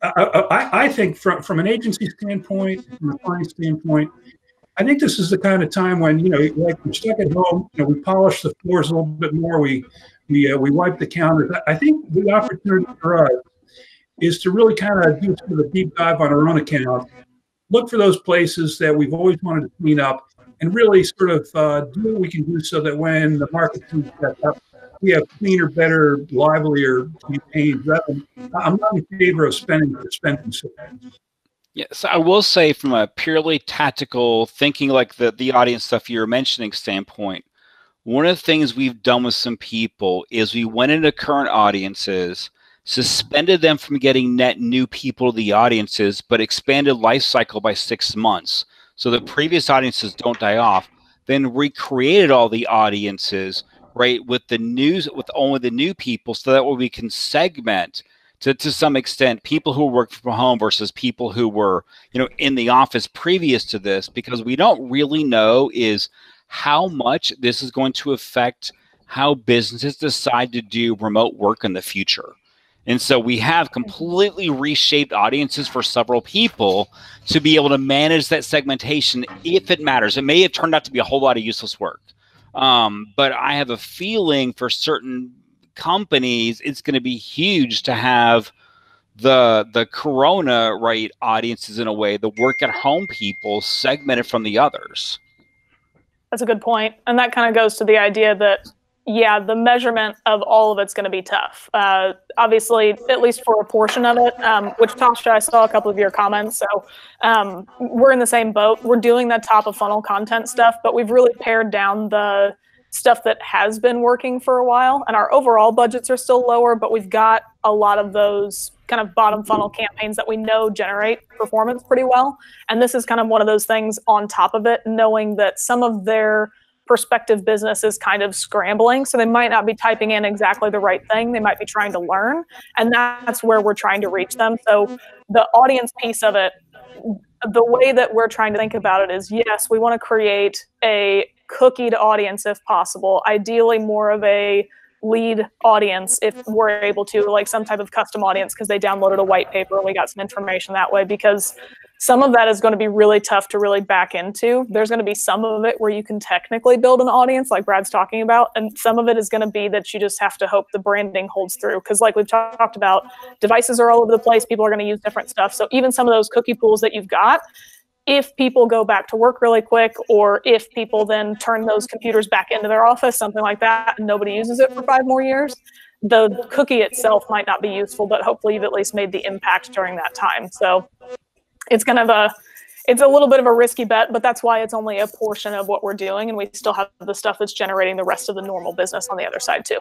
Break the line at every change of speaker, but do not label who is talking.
I, I, think from from an agency standpoint, from a client standpoint, I think this is the kind of time when you know, like we're stuck at home. You know, we polish the floors a little bit more. We we uh, we wipe the counters. I think the opportunity for us is to really kind of do sort of a deep dive on our own account, look for those places that we've always wanted to clean up, and really sort of uh, do what we can do so that when the market comes back up, we have cleaner, better, livelier campaigns. I'm not in favor of spending for spending.
Yes, I will say from a purely tactical thinking, like the the audience stuff you were mentioning standpoint, one of the things we've done with some people is we went into current audiences, suspended them from getting net new people to the audiences, but expanded life cycle by six months. So the previous audiences don't die off, then recreated all the audiences, right, with the news with only the new people, so that way we can segment to, to some extent people who work from home versus people who were you know in the office previous to this because we don't really know is how much this is going to affect how businesses decide to do remote work in the future. And so we have mm-hmm. completely reshaped audiences for several people to be able to manage that segmentation if it matters. It may have turned out to be a whole lot of useless work. Um, but I have a feeling for certain companies, it's going to be huge to have the the corona right audiences in a way the work at home people segmented from the others
that's a good. And that kind of goes to the idea that, yeah, the measurement of all of it's going to be tough. Uh, obviously, at least for a portion of it, um, which Tasha, I saw a couple of your comments. So um, we're in the same boat. We're doing that top of funnel content stuff, but we've really pared down the stuff that has been working for a while. And our overall budgets are still lower, but we've got a lot of those kind of bottom funnel campaigns that we know generate performance pretty well. And this is kind of one of those things on top of it, knowing that some of their prospective business is kind of scrambling. So they might not be typing in exactly the right thing. They might be trying to learn. And that's where we're trying to reach them. So the audience piece of it, the way that we're trying to think about it is yes, we want to create a cookied audience if possible, ideally more of a lead audience if we're able to like some type of custom audience because they downloaded a white paper and we got some information that way because some of that is going to be really tough to really back into. There's going to be some of it where you can technically build an audience like brad's talking about and some of it is going to be that you just have to hope the branding holds through because like we've talked about devices are all over the place people are going to use different stuff. So even some of those cookie pools that you've got if people go back to work really quick or if people then turn those computers back into their office, something like that, and nobody uses it for five more years, the cookie itself might not be useful, but hopefully you've at least made the impact during that time. So it's kind of a it's a little bit of a risky bet, but that's why it's only a portion of what we're doing, and we still have the stuff that's generating the rest of the normal business on the other side too.